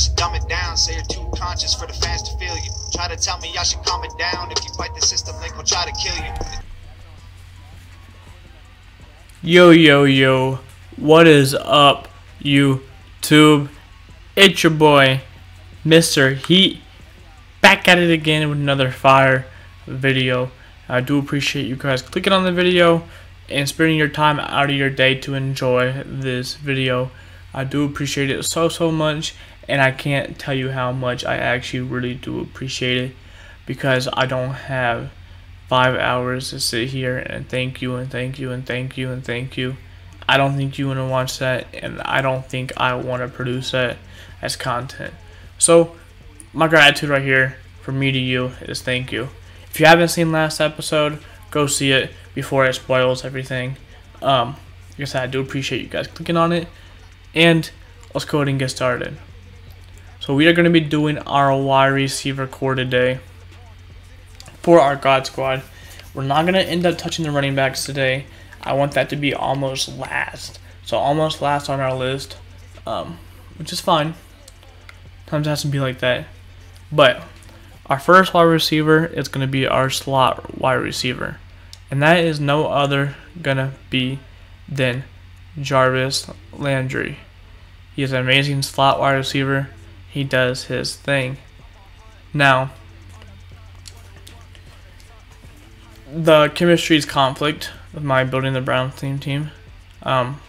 should dumb it down. Say you're too conscious for the fans to feel you. Try to tell me I should calm it down. If you fight the system, they gon' try to kill you. Yo, yo, yo. What is up, YouTube? It's your boy, Mr. Heat, back at it again with another fire video. I do appreciate you guys clicking on the video and spending your time out of your day to enjoy this video. I do appreciate it so, so much, and I can't tell you how much I actually really do appreciate it because I don't have five hours to sit here and thank you and thank you and thank you and thank you. I don't think you want to watch that, and I don't think I want to produce that as content. So, my gratitude right here from me to you is thank you. If you haven't seen last episode, go see it before it spoils everything. Um, like I said, I do appreciate you guys clicking on it, and let's go ahead and get started. So we are going to be doing our wide receiver core today for our God Squad. We're not going to end up touching the running backs today. I want that to be almost last. So almost last on our list, um, which is fine. Times has to be like that. But our first wide receiver is going to be our slot wide receiver. And that is no other going to be than Jarvis Landry. He is an amazing slot wide receiver. He does his thing. Now, the chemistry's conflict with my building the Brown theme team. Um,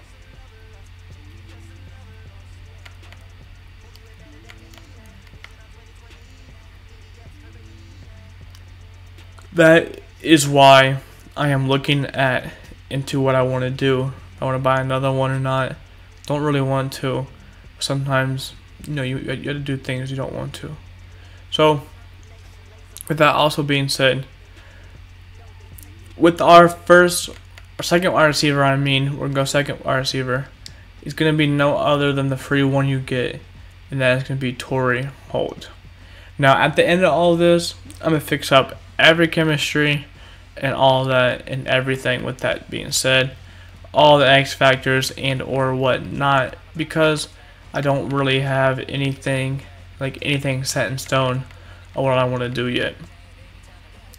that is why I am looking at into what I want to do. I want to buy another one or not. Don't really want to. Sometimes, you know, you, you got to do things you don't want to. So, with that also being said, with our first our second wide receiver, I mean, we're gonna go second wide receiver. It's gonna be no other than the free one you get, and that is gonna be Torry Holt. Now, at the end of all of this, I'm gonna fix up every chemistry and all that and everything. With that being said, all the X factors and or whatnot, because I don't really have anything like anything set in stone of what I want to do yet.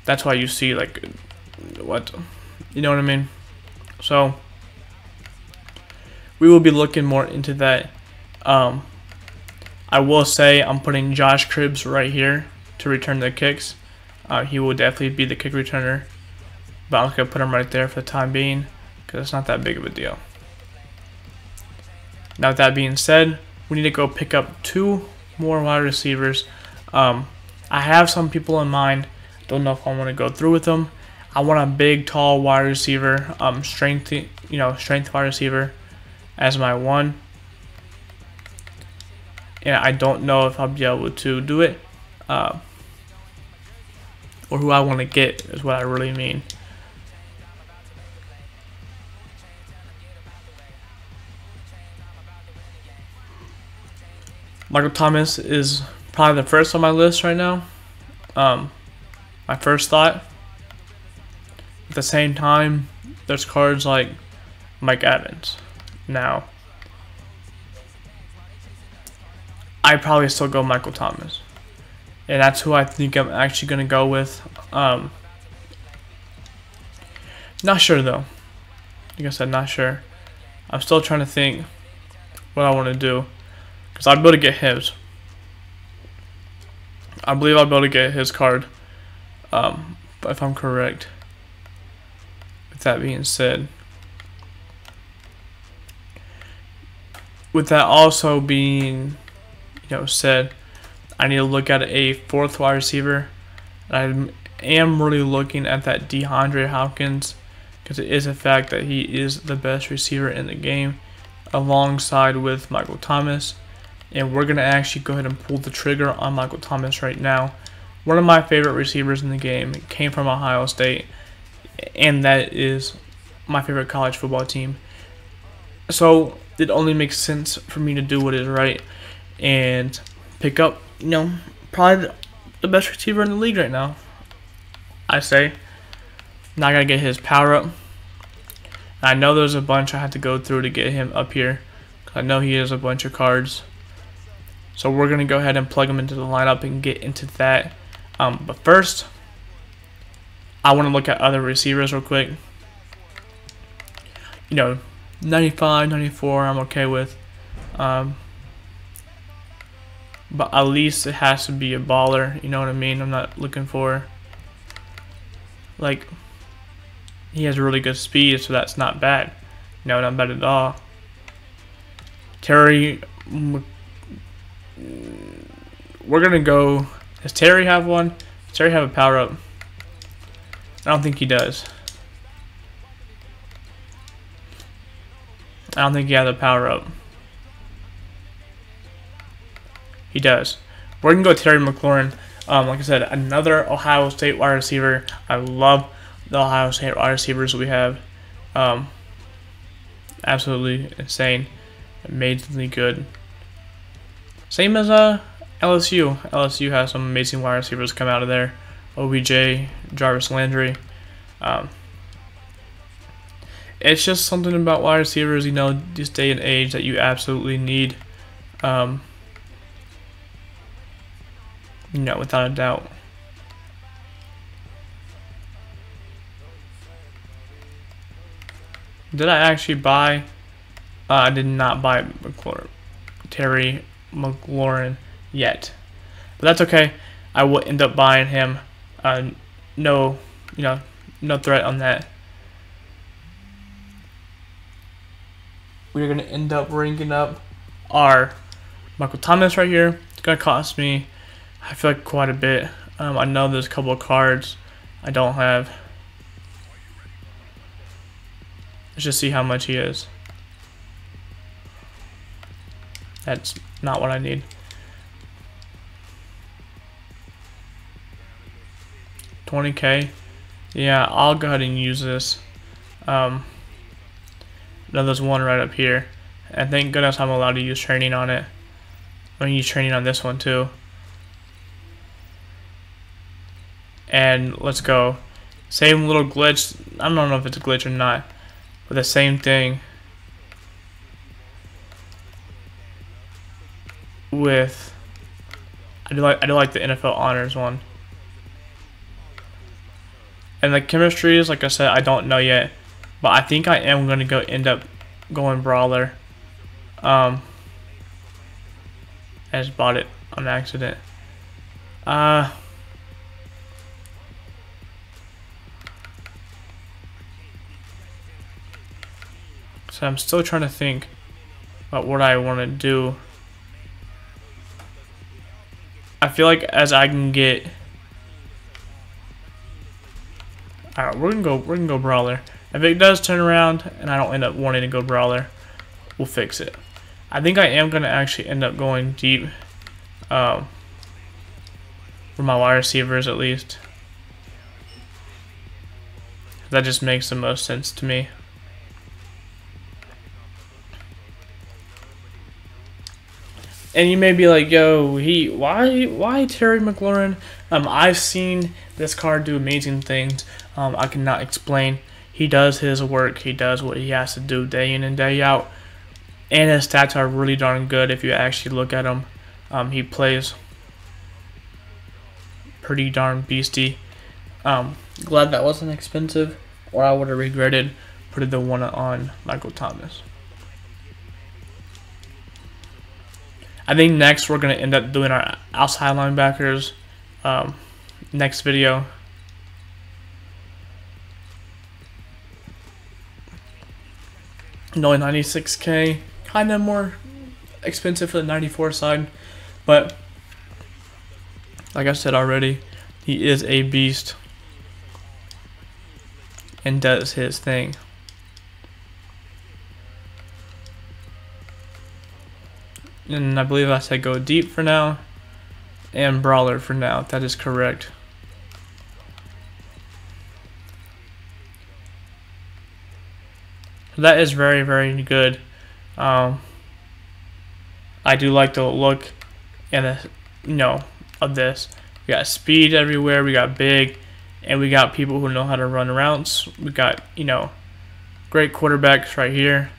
That's why you see like what you know what I mean. So we will be looking more into that. Um, I will say I'm putting Josh Cribbs right here to return the kicks. Uh, he will definitely be the kick returner, but I'm gonna put him right there for the time being because it's not that big of a deal. Now, with that being said, we need to go pick up two more wide receivers. Um, I have some people in mind. Don't know if I want to go through with them. I want a big, tall wide receiver, um, strength, you know, strength wide receiver as my one. And I don't know if I'll be able to do it, uh, or who I want to get is what I really mean. Michael Thomas is probably the first on my list right now. Um, my first thought. At the same time, there's cards like Mike Evans. Now, I probably still go Michael Thomas. And that's who I think I'm actually going to go with. Um, not sure though. Like I said, not sure. I'm still trying to think what I want to do. Because I'll be able to get his. I believe I'll be able to get his card. Um, if I'm correct. With that being said. With that also being, you know, said, I need to look at a fourth wide receiver. I am really looking at that DeAndre Hopkins because it is a fact that he is the best receiver in the game alongside with Michael Thomas. And we're going to actually go ahead and pull the trigger on Michael Thomas right now. One of my favorite receivers in the game came from Ohio State, and that is my favorite college football team. So it only makes sense for me to do what is right and pick up, you know, probably the best receiver in the league right now. I say. Not going to get his power up. I know there's a bunch I have to go through to get him up here. I know he has a bunch of cards. So we're going to go ahead and plug him into the lineup and get into that. Um, but first, I want to look at other receivers real quick. You know, 95, 94, I'm okay with. Um, but at least it has to be a baller. You know what I mean? I'm not looking for like he has really good speed, so that's not bad. No, not bad at all. Terry, we're gonna go. Does Terry have one? Does Terry have a power up? I don't think he does. I don't think he has a power up. He does. We're to go Terry McLaurin. Um, like I said, another Ohio State wide receiver. I love the Ohio State wide receivers we have. Um, absolutely insane. Amazingly good. Same as uh, LSU. LSU has some amazing wide receivers come out of there. OBJ, Jarvis Landry. Um, it's just something about wide receivers, you know, this day and age that you absolutely need. Um, you know, without a doubt. Did I actually buy? Uh, I did not buy McLaurin, Terry McLaurin yet, but that's okay. I will end up buying him. Uh, no, you know, no threat on that. We're gonna end up ringing up our Michael Thomas right here. It's gonna cost me I feel like quite a bit. Um, I know there's a couple of cards I don't have. Let's just see how much he is. That's not what I need. 20k. Yeah, I'll go ahead and use this. Um, now there's one right up here. And thank goodness I'm allowed to use training on it. I'm going to use training on this one too. and let's go. Same little glitch. I don't know if it's a glitch or not, but the same thing with. I do like I do like the NFL honors one. And the chemistry is like I said, I don't know yet, but I think I am gonna go end up going brawler. Um, I just bought it on accident. Uh. So I'm still trying to think about what I want to do. I feel like as I can get Alright, we're gonna go we're gonna go brawler. If it does turn around and I don't end up wanting to go brawler, we'll fix it. I think I am gonna actually end up going deep um, for my wide receivers at least. That just makes the most sense to me. And you may be like, yo, he why why Terry McLaurin? Um, I've seen this card do amazing things. Um, I cannot explain. He does his work. He does what he has to do day in and day out. And his stats are really darn good if you actually look at him. Um, he plays pretty darn beasty. Um, glad that wasn't expensive, or I would have regretted putting the one on Michael Thomas. I think next we're going to end up doing our outside linebackers um, next video. No, 96k, kind of more expensive for the 94 side, but like I said already, he is a beast and does his thing. And I believe I said go deep for now. And brawler for now. That is correct. That is very, very good. Um, I do like the look and the, you know, of this. We got speed everywhere. We got big. And we got people who know how to run routes. We got, you know, great quarterbacks right here.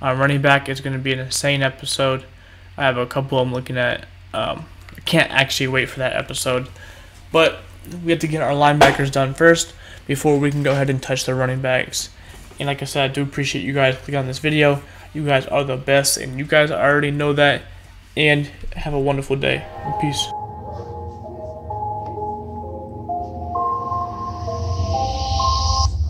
Uh, running back is going to be an insane episode. I have a couple I'm looking at Um, I can't actually wait for that episode. But we have to get our linebackers done first before we can go ahead and touch the running backs. And like I said, I do appreciate you guys clicking on this video. You guys are the best, and you guys already know that. And have a wonderful day. Peace.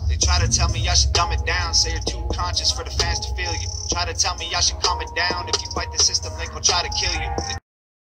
They try to tell me I should dumb it down, say you're too conscious for the fans to feel you. Try to tell me I should calm it down. If you fight the system, they gon' try to kill you.